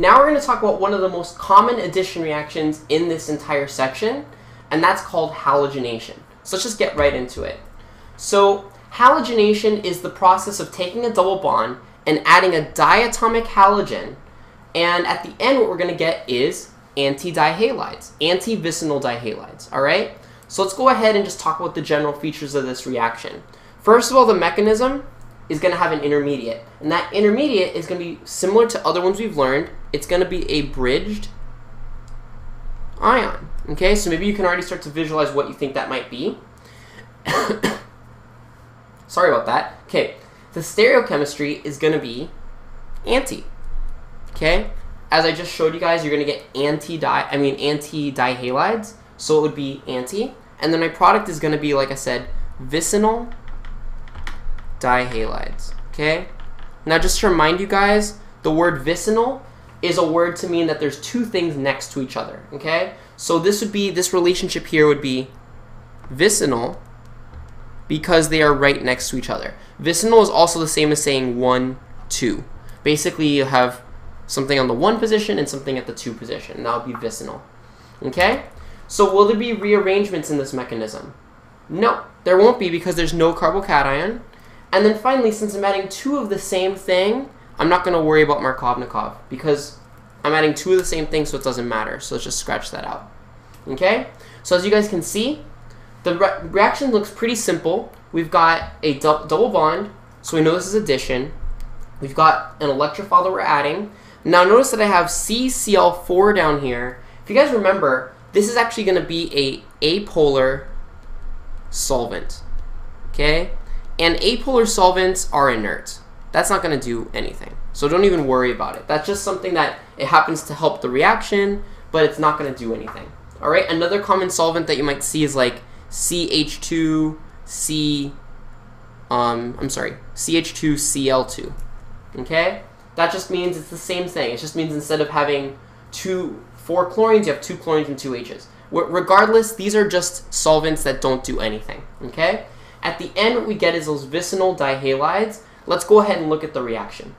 Now we're going to talk about one of the most common addition reactions in this entire section, and that's called halogenation. So let's just get right into it. So halogenation is the process of taking a double bond and adding a diatomic halogen, and at the end what we're going to get is anti-dihalides, anti-vicinal dihalides, all right? So let's go ahead and just talk about the general features of this reaction. First of all, the mechanism is going to have an intermediate, and that intermediate is going to be similar to other ones we've learned. It's going to be a bridged ion, okay? So maybe you can already start to visualize what you think that might be. Sorry about that. Okay, the stereochemistry is going to be anti, okay? As I just showed you guys, you're going to get anti-di, I mean anti-dihalides, so it would be anti. And then my product is going to be, like I said, vicinal dihalides. Okay? Now, just to remind you guys, the word vicinal is a word to mean that there's two things next to each other. Okay? So this would be, this relationship here would be vicinal because they are right next to each other. Vicinal is also the same as saying 1, 2. Basically, you have something on the 1 position and something at the 2 position. And that would be vicinal. Okay? So will there be rearrangements in this mechanism? No, there won't be because there's no carbocation. And then finally, since I'm adding two of the same thing, I'm not going to worry about Markovnikov because I'm adding two of the same thing, so it doesn't matter. So let's just scratch that out. Okay? So as you guys can see, the re reaction looks pretty simple. We've got a du double bond, so we know this is addition. We've got an electrophile that we're adding. Now notice that I have CCl4 down here. If you guys remember, this is actually going to be a apolar solvent. Okay? And apolar solvents are inert. That's not going to do anything. So don't even worry about it. That's just something that it happens to help the reaction, but it's not going to do anything. All right? Another common solvent that you might see is like CH2C um I'm sorry, CH2Cl2. Okay? That just means it's the same thing. It just means instead of having two four chlorines, you have two chlorines and two H's. Regardless, these are just solvents that don't do anything, okay? At the end, what we get is those vicinal dihalides. Let's go ahead and look at the reaction.